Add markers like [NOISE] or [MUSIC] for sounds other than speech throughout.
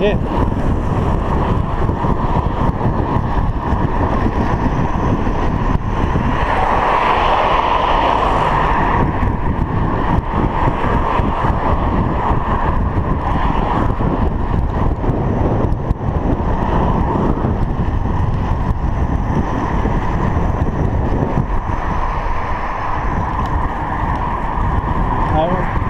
Good. All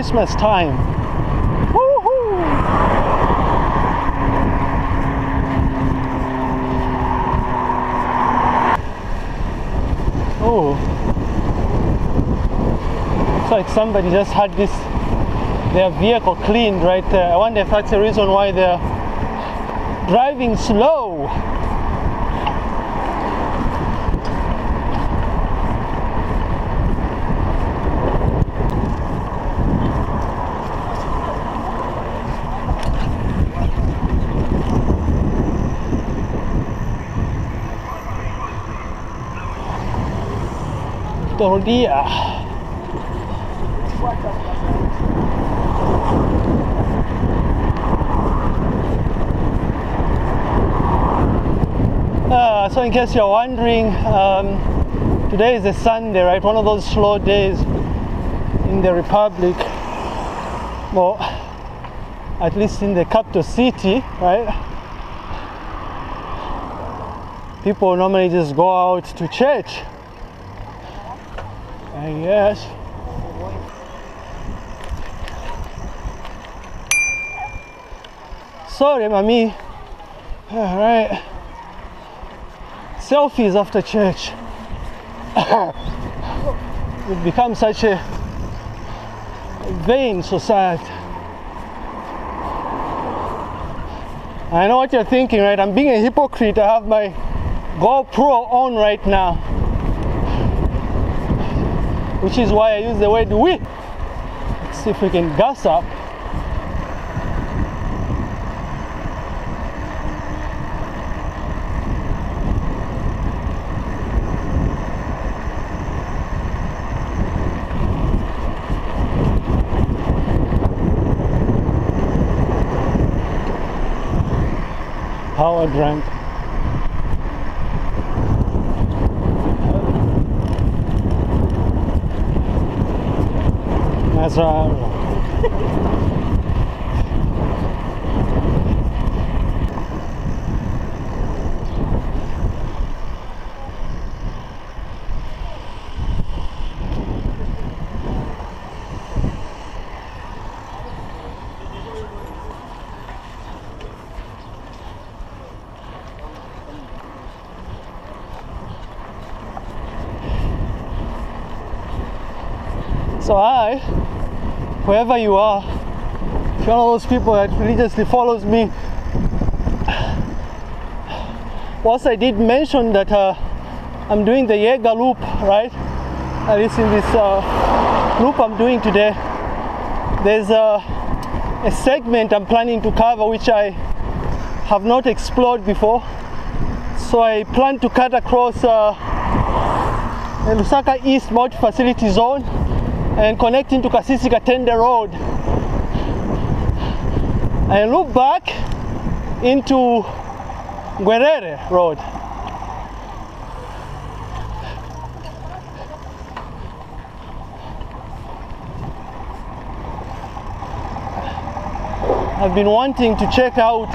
Christmas time. Oh. Looks like somebody just had this their vehicle cleaned right there. I wonder if that's the reason why they're driving slow. Todo día. Uh, so, in case you're wondering, um, today is a Sunday, right? One of those slow days in the Republic. Well, at least in the capital city, right? People normally just go out to church. I guess. Sorry, mommy. All right. Selfies after church. [COUGHS] We've become such a vain society. I know what you're thinking, right? I'm being a hypocrite. I have my GoPro on right now which is why I use the word we. Let's see if we can gas up. Power drunk. That's right. So I, wherever you are, if you're one of those people that religiously follows me, whilst I did mention that uh, I'm doing the Jaeger loop, right? At least in this uh, loop I'm doing today, there's a, a segment I'm planning to cover which I have not explored before. So I plan to cut across uh, the Lusaka East Multi Facility Zone and connect into Kasisi Katende Road and loop back into Ngwerere Road. I've been wanting to check out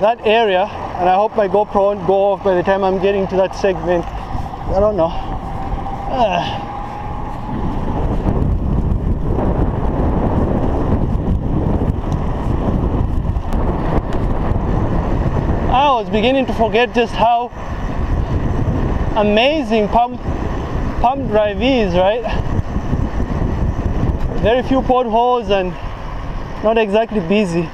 that area and I hope my GoPro won't go off by the time I'm getting to that segment. I don't know. Ah. I was beginning to forget just how amazing pump pump drive is, right? Very few potholes and not exactly busy.